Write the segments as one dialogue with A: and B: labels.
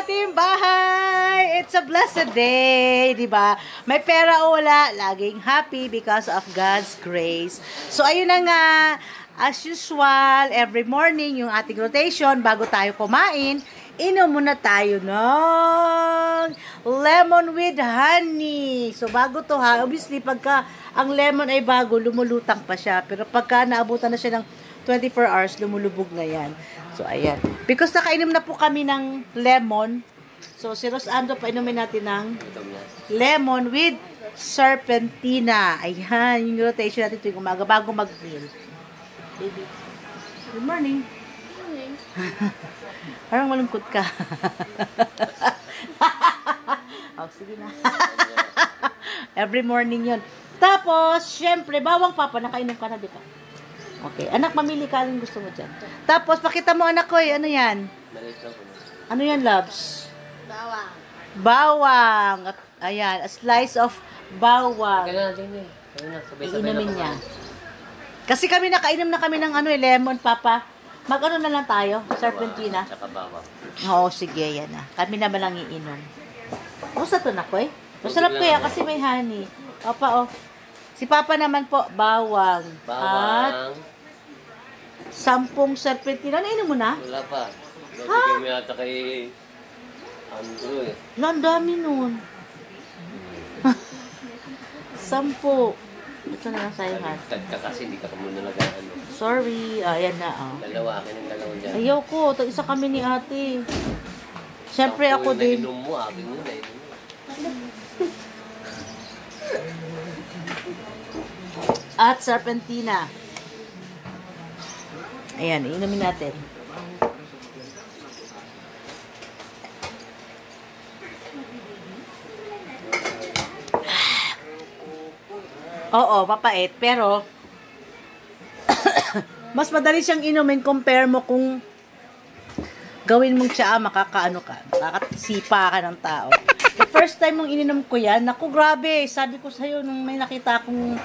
A: ating bahay. It's a blessed day, di ba? May pera o wala, laging happy because of God's grace. So, ayun na nga, as usual, every morning, yung ating rotation, bago tayo kumain, inom muna tayo ng lemon with honey. So, bago to ha, obviously, pagka ang lemon ay bago, lumulutang pa siya. Pero pagka naabutan na siya ng 24 hours, lumulubog na yan. So, ayan. Because nakainom na po kami ng lemon. So, si Rosando, painumin natin ng lemon with serpentina. Ayan, yung rotation natin tuwing umaga bago. Baby. Good morning.
B: Morning.
A: Parang malungkot ka. oh, sige na. Every morning yon. Tapos, syempre, bawang papa, nakainom ka na, di ba? Okay. Anak, mamili ka anong gusto mo dyan. Tapos, pakita mo, anak ko, eh, ano yan? Ano yan, loves?
B: Bawang.
A: Bawang. At, ayan, a slice of bawang.
C: Na, sabay-sabay
A: Iinumin
C: na
A: niya. Kasi kami nakainom na kami ng ano, eh, lemon, papa. Mag-ano na lang tayo, serpentina.
C: Tsaka bawang.
A: Oo, sige, yan na. Kami naman lang iinom. Gusto to na ko eh. Masarap ko yan kasi may honey. Opa, oh. Si Papa naman po, bawang. At
C: Bawang.
A: sampung serpentina. Nainom mo na?
C: Wala pa. Bibigyan mo yata kay Andrew eh.
A: Ang dami nun. Sampo. Ito na lang sa'yo, ha?
C: Tad ka kasi hindi ka muna nag ano.
A: Sorry. Ah, yan na, oh.
C: Dalawa, akin ang dalawa dyan.
A: Ayaw ko. Tag-isa kami ni ate. Siyempre
C: Sampu
A: ako
C: yung
A: din.
C: nainom mo, akin yun, nainom
A: At serpentina. Ayan, inumin natin. Oo, papait. Pero, mas madali siyang inumin compare mo kung gawin mong tsaa, makakaano ka, makakasipa ka ng tao. The first time mong ininom ko yan, naku grabe, sabi ko sa'yo nung may nakita akong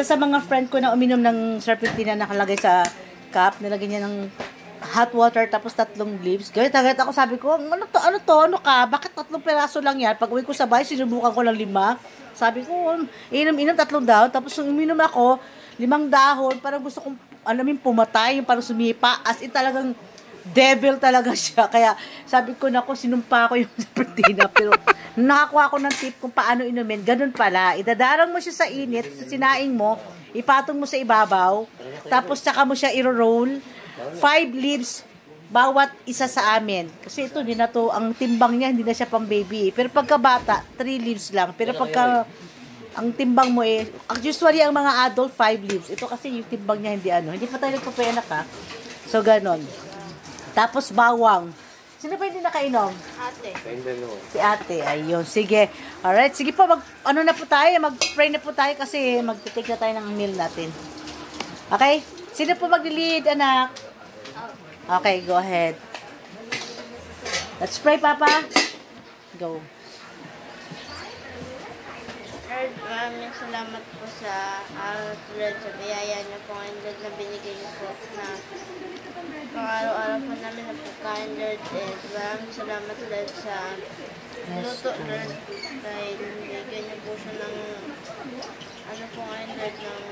A: isa sa mga friend ko na uminom ng serpentina na nakalagay sa cup, nilagay niya ng hot water tapos tatlong leaves. Gawin agad ako sabi ko, ano to, ano to, ano ka? Bakit tatlong peraso lang yan? Pag uwi ko sa bahay, sinubukan ko ng lima. Sabi ko, inom-inom tatlong dahon. Tapos nung uminom ako, limang dahon, parang gusto kong, alam mo, pumatay, yung parang sumipa. As in talagang devil talaga siya. Kaya sabi ko, nako, sinumpa ko yung serpentina. Pero nakakuha ko ng tip kung paano inumin. Ganun pala. Idadarang mo siya sa init, sinaing mo, ipatong mo sa ibabaw, tapos saka mo siya i-roll. Five leaves, bawat isa sa amin. Kasi ito, hindi na to, ang timbang niya, hindi na siya pang baby. Pero pagka bata, three leaves lang. Pero pagka, ang timbang mo eh, usually ang mga adult, five leaves. Ito kasi yung timbang niya, hindi ano. Hindi pa tayo nagpapayanak ha. So, ganon. Tapos, bawang. Sino pa hindi nakainom?
B: Ate.
A: Si ate, ayun. Sige. Alright, sige po, mag, ano na po tayo, mag-pray na po tayo kasi mag-take na tayo ng meal natin. Okay? Sino po mag-lead, anak? Okay, go ahead. Let's pray, Papa. Go.
B: Lord, maraming salamat po sa araw tulad sa biyaya niyo po ngayon Lord na binigay niyo po na pang-araw-araw po namin na pagkain Lord and maraming salamat Lord sa luto Lord. Dahil binigyan niyo po siya ng ano po ngayon Lord ng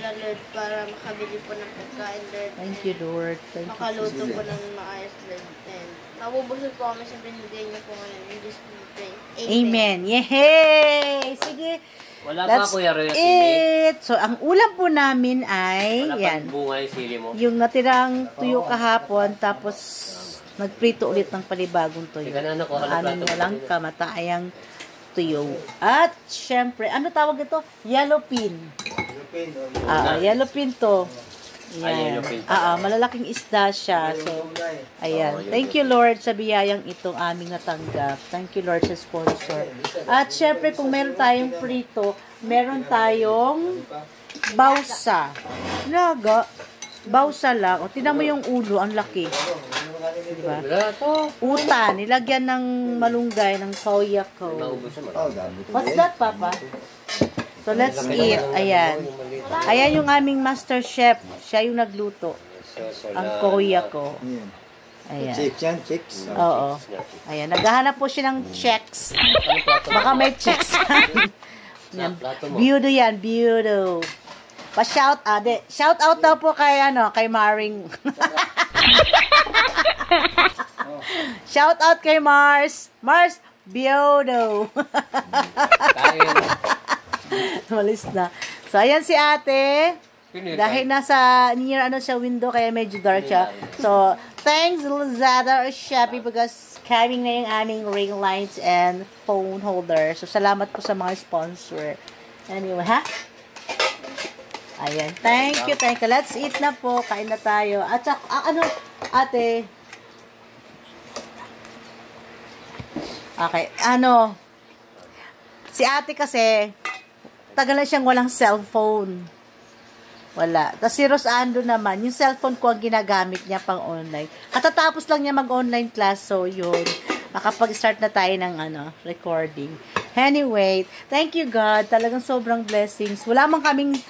B: pera Lord para makabili po ng pagkain Lord
A: Thank you, Lord. Thank you.
B: makaluto po ng maayos Lord and mabubusog po kami sa binigay niyo po ngayon in this pray
A: Amen. Yay! Sige.
C: Wala pa,
A: That's
C: Kuya Roy, sili.
A: it. So, ang ulam po namin ay,
C: Wala pa
A: yan,
C: yung bunga yung sili mo.
A: yung natirang tuyo kahapon, tapos nagprito ulit ng palibagong tuyo.
C: Teka na, ko.
A: Ano na lang kamatayang tuyo. At, syempre, ano tawag ito? Yellow pin. Ah, yellow pin to.
C: Ah,
A: Yan.
C: yellow pin.
A: Ah, ah, malalaking isda siya. So, ayan. Thank you, Lord, sa biyayang itong aming natanggap. Thank you, Lord, sa sponsor. At syempre, kung meron tayong prito, meron tayong bausa. Naga. Bausa lang. O, tinan mo yung ulo, ang laki. Diba?
C: To.
A: Uta, nilagyan ng malunggay, ng.
C: Naubos naman.
A: What's that, Papa? So, let's eat. Ayan. Ayan yung aming master chef. Siya yung nagluto. Ang koyako. Ayan.
D: Chicks yan, chicks.
A: Oo. Ayan, naghahanap po siya ng checks. Baka may checks.
C: Yan. Plato mo.
A: Beaudo yan, beaudo. Pa-shout out. De, shout out daw po kay, ano, kay Maring. shout out kay Mars. Mars, beaudo.
C: Kain.
A: Malis na. So, ayan si ate. Dahil nasa near ano siya window kaya medyo dark siya. So, thanks Lazada or Shopee because coming na yung aming ring lights and phone holder. So, salamat po sa mga sponsor. Anyway, ha? Ayan. Thank you, thank you. Let's eat na po. Kain na tayo. At saka, ah, ano, ate. Okay. Ano, si ate kasi, tagal na siyang walang cellphone. Wala. Tapos si Rosando naman, yung cellphone ko ang ginagamit niya pang online. Katatapos lang niya mag-online class, so yun. Makapag-start na tayo ng ano, recording. Anyway, thank you God. Talagang sobrang blessings. Wala man kaming,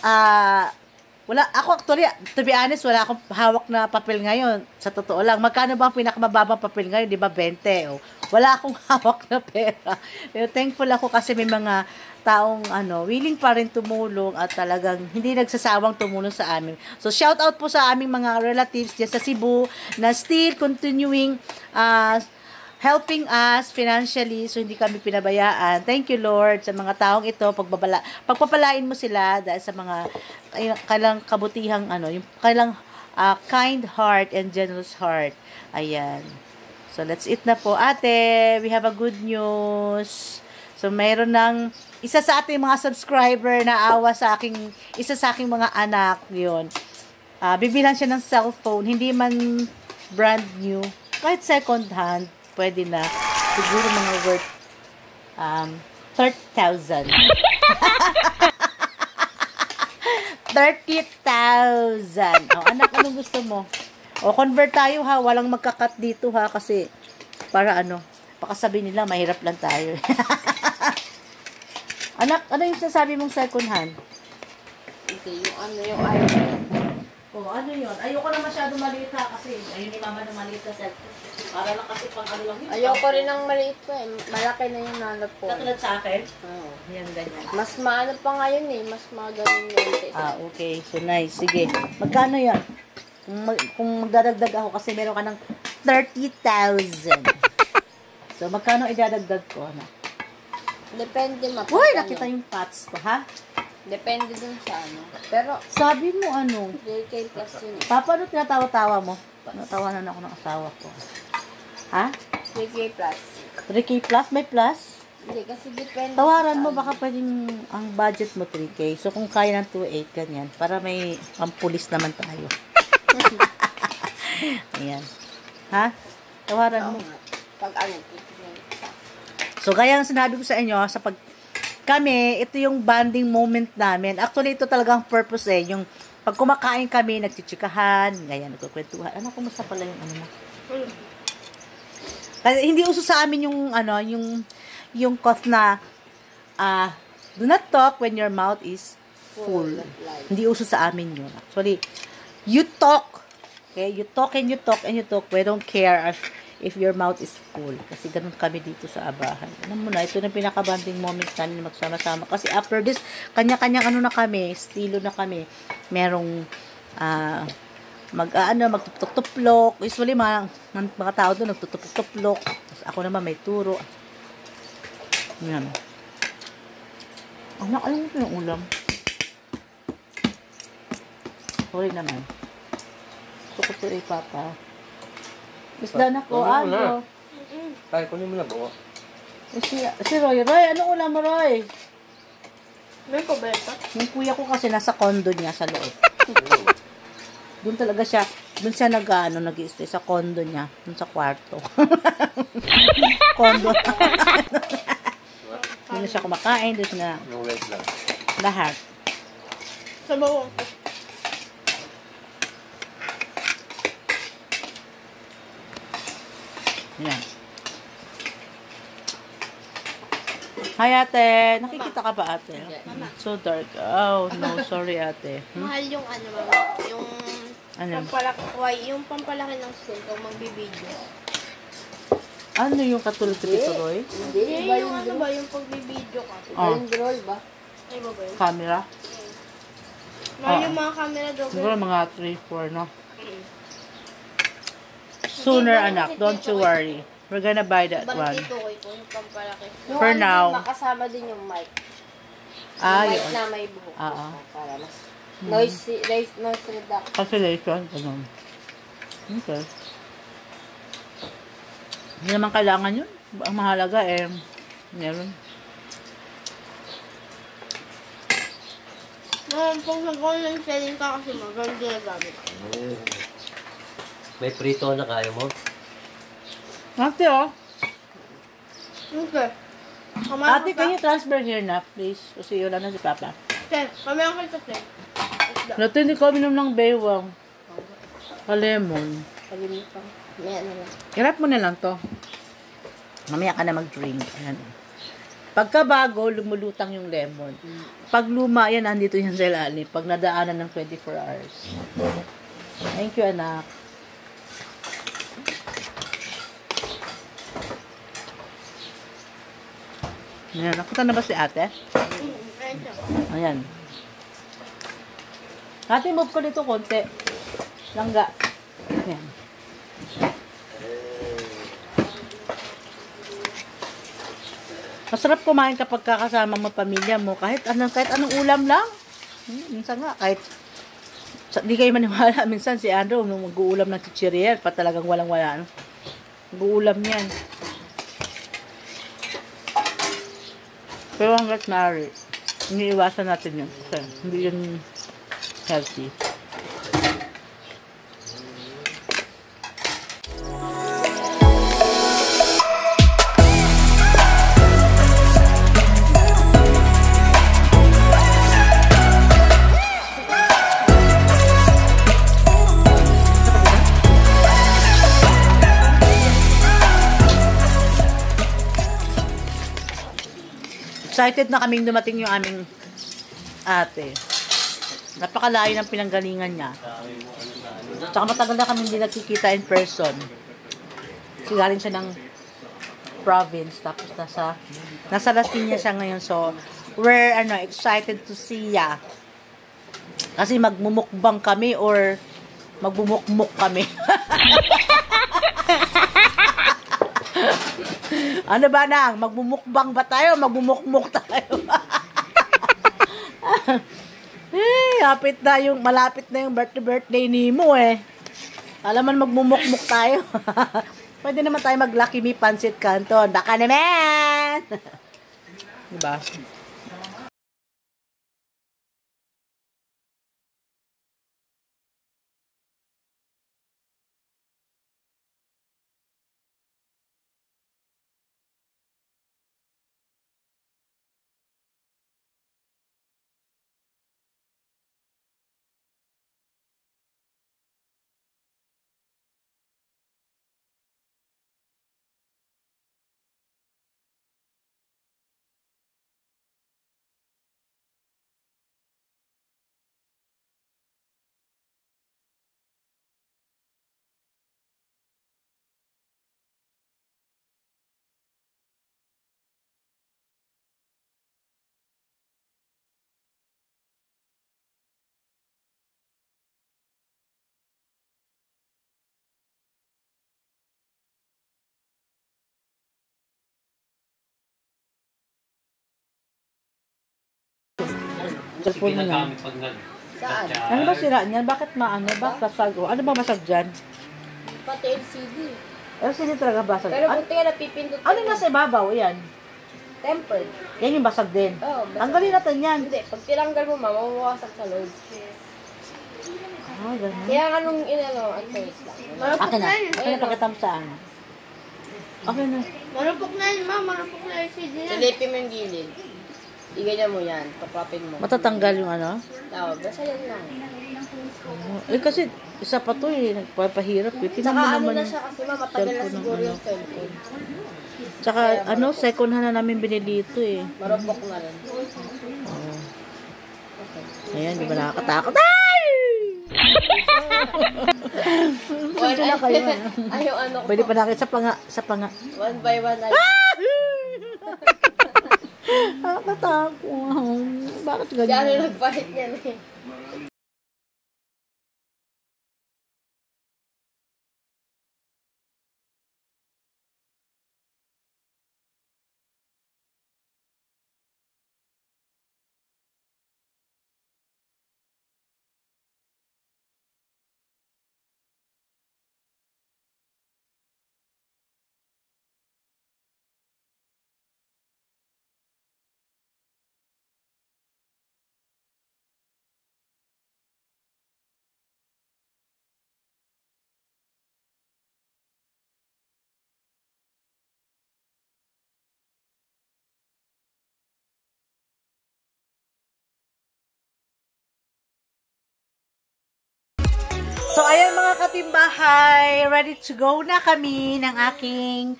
A: ah, wala, ako actually, to be honest, wala akong hawak na papel ngayon. Sa totoo lang. Magkano ba ang pinakamababang papel ngayon? Di ba, 20? O, wala akong hawak na pera. Pero thankful ako kasi may mga taong ano, willing pa rin tumulong at talagang hindi nagsasawang tumulong sa amin. So, shout out po sa aming mga relatives dyan sa Cebu na still continuing uh, helping us financially so hindi kami pinabayaan. Thank you Lord sa mga taong ito pagbabala pagpapalain mo sila dahil sa mga kailang kabutihang ano, yung kailang uh, kind heart and generous heart. Ayan. So let's eat na po. Ate, we have a good news. So mayroon ng isa sa ating mga subscriber na awa sa aking isa sa aking mga anak yun. Ah, bibilan siya ng cellphone, hindi man brand new, kahit second hand, pwede na. Siguro mga worth um, 30,000. 30,000. O, anak, anong gusto mo? O, convert tayo ha. Walang magkakat dito ha. Kasi, para ano, baka sabi nila, mahirap lang tayo. anak, ano yung sasabi mong second hand?
B: Okay, yung ano yung iPhone.
A: O, ano yun? Ayoko na masyado maliit ha. Kasi, ayun ni mama na maliit na cellphone. Para lang kasi pang ano lang yun.
B: Ayoko rin ng maliit ko eh. Malaki na yung nanap ko.
A: Katulad sa akin?
B: Oo.
A: Yan, ganyan.
B: Mas maano pa ngayon eh. Mas magaling yun.
A: Ah, okay. So, nice. Sige. Magkano yan? Kung, mag, kung magdadagdag ako kasi meron ka ng 30,000. So, magkano idadagdag ko? Ano?
B: Depende ma.
A: Uy, nakita yung pots ko, ha?
B: Depende dun sa ano. Pero,
A: Sabi mo ano?
B: JK plus yun eh.
A: Papa, ano tinatawa-tawa mo? Natawanan ako ng asawa ko. Ha?
B: JK plus.
A: 3K plus? May plus?
B: Hindi, kasi depende
A: Tawaran mo,
B: ano.
A: baka pwedeng ang budget mo 3K. So, kung kaya ng 2.8, ganyan. Para may pampulis naman tayo. Ayan. Ha? Tawaran mo.
B: Pag ano.
A: So, gaya ng sinabi ko sa inyo, sa pag kami, ito yung bonding moment namin. Actually, ito talagang purpose eh. Yung pag kumakain kami, nagchichikahan, ganyan, nagkukwentuhan. Ano, kumusta pala yung ano mo? Kasi hindi uso sa amin yung, ano, yung, yung cough na, ah, do not talk when your mouth is full.
B: Like,
A: Hindi uso sa amin yun. Actually, you talk. Okay? You talk and you talk and you talk. We don't care if, if your mouth is full. Kasi ganun kami dito sa abahan. Alam mo na, ito na pinaka-bonding moment namin magsama-sama. Kasi after this, kanya-kanyang ano na kami, estilo na kami. Merong, ah, mag, ah, ano, magtutok-tuplok. Usually, mga, mga tao doon, nagtutok-tuplok. Tapos ako naman may turo. Yan. Anak, alam mo yung ulam? Sorry naman. Gusto ko ito eh, Papa. Isda na ko,
C: Ano? Kaya kunin mo na buo.
A: Eh, si, si Roy. Roy, ano ulam mo, Roy?
B: May ito?
A: Yung kuya ko kasi nasa condo niya sa loob. Doon talaga siya, doon siya nag, ano, nag stay sa condo niya, doon sa kwarto. condo. doon na siya kumakain, doon na
C: Yung wet lang.
A: lahat.
B: Sa bawang
A: Yan. Hi, ate. Nakikita ka ba, ate? So dark. Oh, no. Sorry, ate. Hmm?
B: Mahal yung ano mama. Yung
A: Ano?
B: Pampalaki, yung pampalaki ng screen kung magbibideo.
A: Ano yung katulad kay Tito Roy?
D: Hindi, iba
B: yung
D: yung,
B: ano ba, yung pagbibideo ka.
D: iba
A: Oh.
D: yung roll ba?
B: Ay, ba ba yun?
A: Camera?
B: Mahal
A: Ah.
B: yung mga camera daw.
A: Siguro mga 3, 4, no? Sooner, anak. Don't you worry. We're gonna buy that one.
B: Balik ito ko yung pampalaki.
D: Yung
A: For
D: ano,
A: now.
D: Makasama din yung mic.
A: Ah,
D: yung mic
A: yun.
D: na may buhok.
A: Ah, ah.
D: Para mas noise, noise, noise reduction.
A: Cancellation. Ganun. Okay. Hindi naman kailangan yun. Ang mahalaga eh, meron.
B: Ma'am, pag nag-online selling ka kasi maganda ginagamit.
C: Eh, May prito na kaya mo?
A: Ate, oh.
B: Okay. Kumain
A: Ate, can you transfer here na, please? Kasi wala na si Papa.
B: Ten, kami ang kita, Ten.
A: Dati hindi ko minom ng baywang. Lemon.
D: Kalimutan. May ano lang.
A: Irap mo na lang to. Mamaya ka na mag-drink. Ayan. Pagka bago, lumulutang yung lemon. Pag luma, yan, nandito yan sa ilalim. Pag nadaanan ng 24 hours. Thank you, anak. Ayan, nakuta na ba si ate? Ayan. Ate, move ko dito konti. Langga. Ayan. Masarap kumain kapag kakasama mo pamilya mo. Kahit anong, kahit anong ulam lang. Hmm, minsan nga, kahit di kayo maniwala. Minsan si Andrew, nung mag-uulam ng chichiriel, pa talagang walang-wala. Mag-uulam yan. Pero hanggat maaari, iniiwasan natin yun. Kasi hindi yun healthy. Excited na kaming dumating yung aming ate. Napakalayo ng pinanggalingan niya. Tsaka matagal na kami hindi nagkikita in person. Kasi galing siya ng province. Tapos nasa, nasa Las Piñas siya ngayon. So, we're ano, excited to see ya. Kasi magmumukbang kami or magbumukmuk kami. ano ba nang? Magbumukbang ba tayo? Magbumukmuk tayo? eh, lapit na yung, malapit na yung birthday birthday ni mo eh. Alam man magmumukmuk tayo. Pwede naman tayo mag Lucky Me Pancit Canton. Baka naman! diba? Cellphone mo na.
C: Ginagamit pag nag...
D: Saan?
A: Ano ba sira niyan? Bakit maano? Bakit basag? O, ano ba basag dyan?
D: Pati LCD.
A: Ano sila talaga basag?
D: Pero
A: An-
D: buti nga napipindot
A: ano yung nasa ibabaw? Yan.
D: Tempered.
A: Yan yung basag din.
D: Oo, basta-
A: Tanggalin natin yan.
D: Hindi, pag tinanggal mo, ma, mawawasak sa loob.
A: Ah, ganun.
D: Kaya nga nung inano, at wait lang.
B: Marupok
A: Akin na.
B: na yun.
A: Akin na pagkatam saan. Okay na.
B: Marupok na yun, ma. Marupok na yung CD yan.
D: Silipin mo yung gilid. Iganyan mo yan, paklapin mo.
A: Matatanggal yung ano?
D: Oo, basta yan lang.
A: Eh kasi, isa pa to eh. Nagpapahirap eh. Tinan
D: Tsaka
A: mo
D: ano
A: naman.
D: na siya kasi ma, matagal na
A: Cellphone ng
D: siguro
A: ano.
D: yung cellphone.
A: Tsaka ano, second hand na namin binili ito eh.
D: Marupok na rin.
A: Oh. Ayan, di ba nakakatakot? Ay! Saan na kayo?
D: Ay, yung ano ko.
A: Pwede pa nakin sa panga, sa panga.
D: One by one. Ay,
A: Nakakatakot. Bakit
D: si ano
A: ganyan?
D: nagpahit yan eh.
A: Katimbahay, ready to go na kami ng aking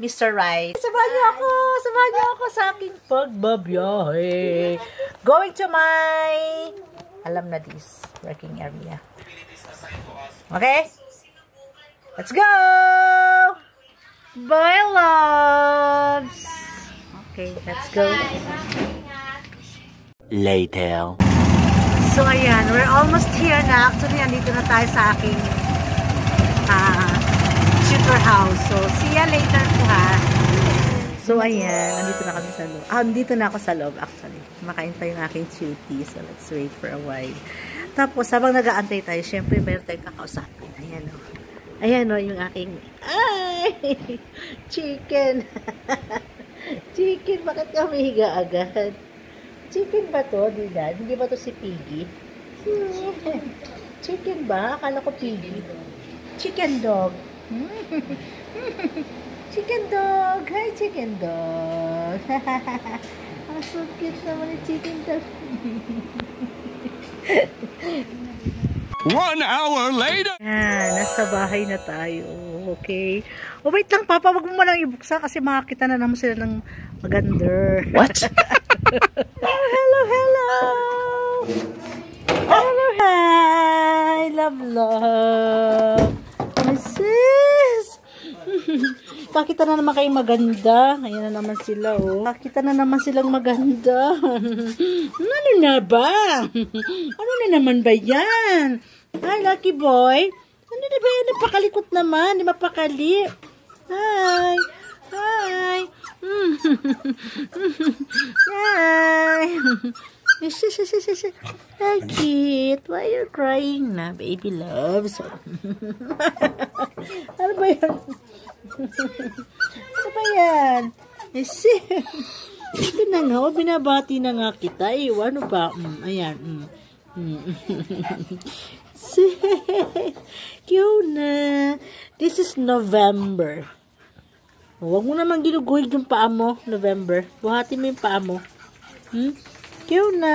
A: Mr. Right. Samahan niyo ako, samahan niyo ako sa aking pagbabiyahe. Going to my, alam na this, working area. Okay? Let's go! Bye, loves! Okay, let's go.
E: Later.
A: So, ayan, we're almost here na. Actually, andito na tayo sa aking ah, tutor house. So, see ya later po ha. So, ayan, andito na kami sa loob. Ah, andito na ako sa loob actually. Makain pa yung aking cutie. So, let's wait for a while. Tapos, habang nag-aantay tayo, syempre, meron tayong kakausapin. Ayan o. Ayan o, yung aking, ay, chicken. chicken, bakit ka mahiga agad? Chicken ba to, Didan? Hindi ba to si Piggy? Chicken ba? Akala ko Piggy. Chicken dog. chicken dog. Hi, chicken dog. Ang so cute naman yung chicken dog.
E: One hour later.
A: Yan, nasa bahay na tayo. Okay. Oh, wait lang, Papa. Wag mo malang ibuksan kasi makakita na naman sila ng maganda.
E: What?
A: Hello, hello! Hello, hi! Love, love! Mrs. Pakita na naman kayong maganda. Ayan na naman sila, oh. Pakita na naman silang maganda. ano na ba? Ano na naman ba yan? Hi, lucky boy. Ano na ba yan? Napakalikot naman. Di mapakali. Hi. Hi. Hi. Hi, cute. Why are you crying na, baby loves? ano ba yan? ano ba yan? Ito na nga, oh, binabati na nga kita. Eh, ano ba? Mm, ayan. Mm. Mm. Cute na. This is November. Huwag mo naman ginuguhig yung paa mo, November. Buhati mo yung paa mo. Hmm? Kiona.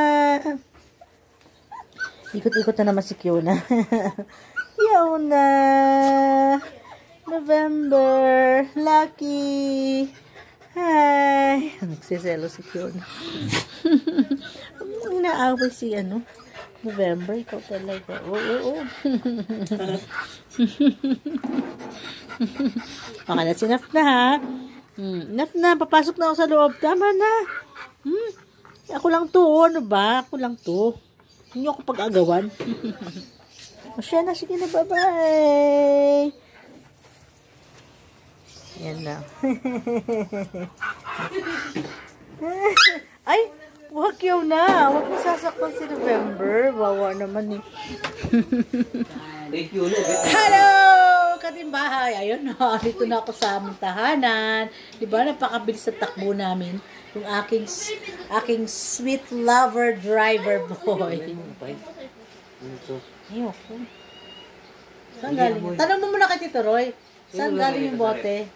A: Ikot-ikot na naman si Kiona. Kiona. November. Lucky. Hi. Nagsiselo si Kiona. Inaaway si ano. November, ikaw talaga. Oo, oo, oo. okay, that's enough na ha. Hmm, enough na. Papasok na ako sa loob. Tama na. Hmm. Ako lang to. Ano ba? Ako lang to. Hindi ako pag-agawan. o siya na. Sige na. Bye-bye. Yan na. Ay! Huwag yaw na. Huwag mo sasaktan si November. Wawa naman eh.
C: No?
A: Hello! Katimbahay. Ayun na. Dito na ako sa aming tahanan. Di ba? Napakabilis sa takbo namin. Yung aking, aking sweet lover driver boy. Ayoko. Saan galing? Tanong mo muna kay Tito Roy. Saan galing yung bote?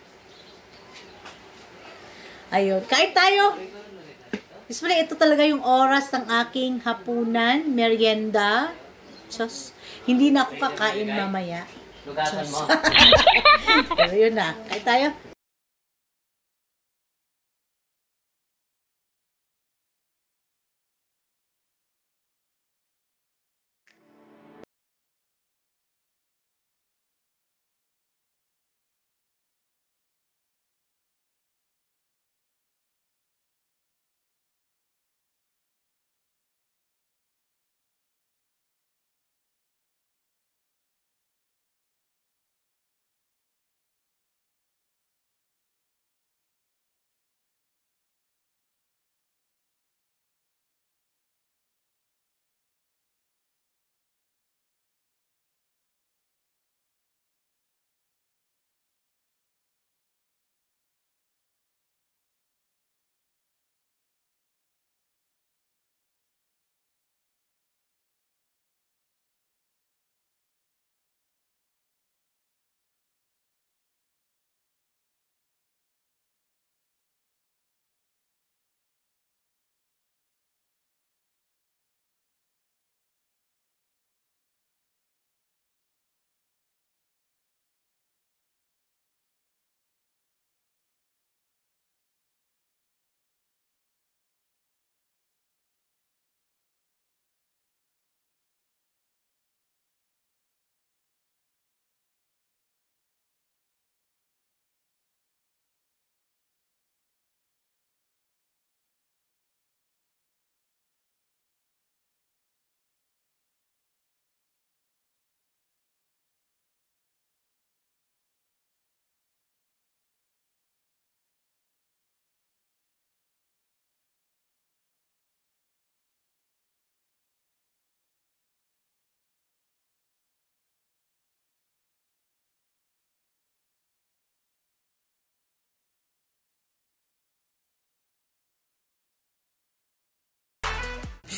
A: Ayun. Kain tayo! Usually, ito talaga yung oras ng aking hapunan, merienda. Diyos, hindi na ako kakain mamaya.
C: Lugasan mo.
A: Pero yun na. Kain tayo.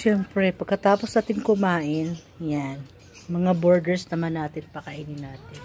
A: Siyempre, pagkatapos natin kumain, yan. Mga borders naman natin, pakainin natin.